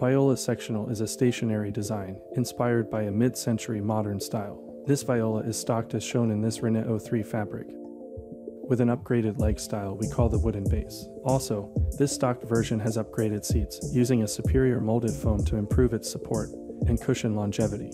Viola sectional is a stationary design, inspired by a mid-century modern style. This viola is stocked as shown in this René 03 fabric. With an upgraded leg style we call the wooden base. Also, this stocked version has upgraded seats, using a superior molded foam to improve its support and cushion longevity.